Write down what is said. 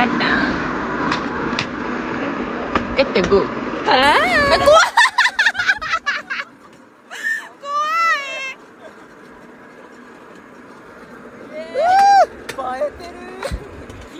また帰ってグー。あ怖い。怖い。映えてる。